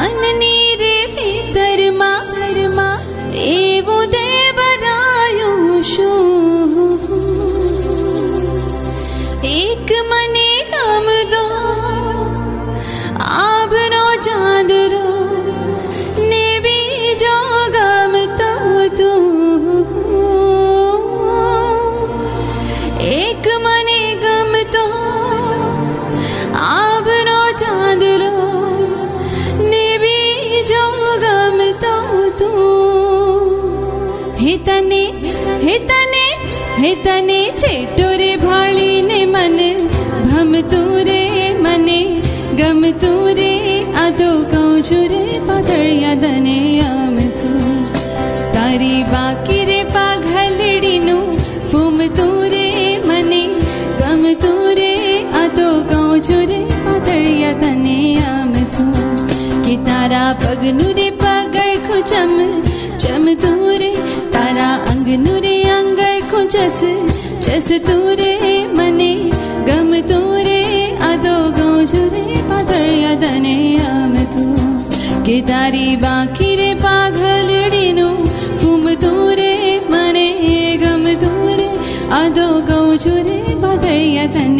मन हितने हितने हितने छेटोरे भाली ने मन, भम तूरे मने, गम तूरे अदो कौजुरे पदळयदने आम तू तारी बाकी रे पाघलडीनु फूम तूरे मने, गम तूरे अदो कौजुरे दने आम तू कि तारा पगनु रे पगड़ खुचम चम तूरे सारा अंग नुरे अंगर खो जस जस तूरे मने, गम तूरे अदो गौजुरे पातर यदने आम तू। गिदारी बाकी रे फूम तुम तूरे मने, गम तूरे अदो गौजुरे पातर तने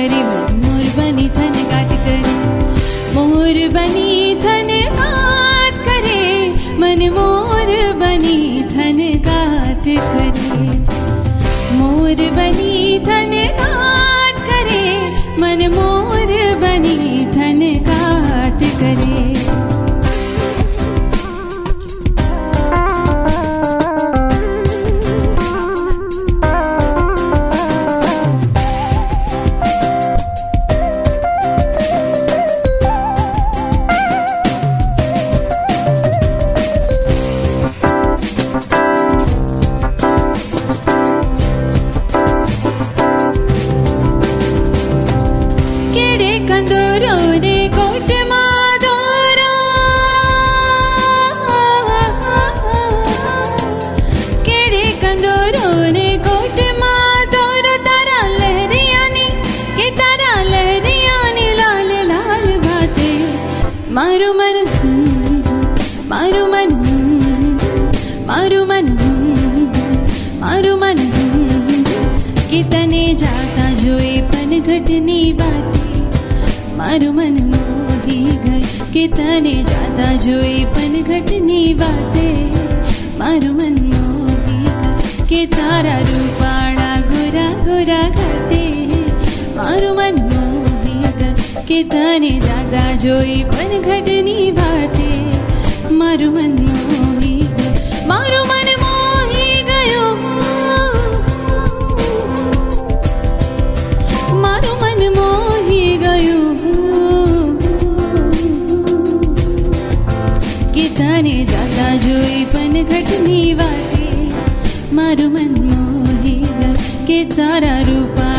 करी, मोर बनी थन काट करे, मोर बनी थन काट करे, मन मोर बनी थन काट करे, मोर बनी थन काट करे, मन मोर बनी मारू मन कितने जाता जोए पनघटनी बातें। मारू मन मोही गई कितने जाता जोए पनघटनी बातें। मारू मन मोही गई के तारा रूपाड़ा गोरा गोरा करते मारू मन मोही गई कितने जाता जोए पनघटनी बातें। मारू मन मोही गई मारू मन કે તને જાતા જોઈ પણ ઘટની વાતે મારું મન મોહી ગયું કે તારા રૂપાળા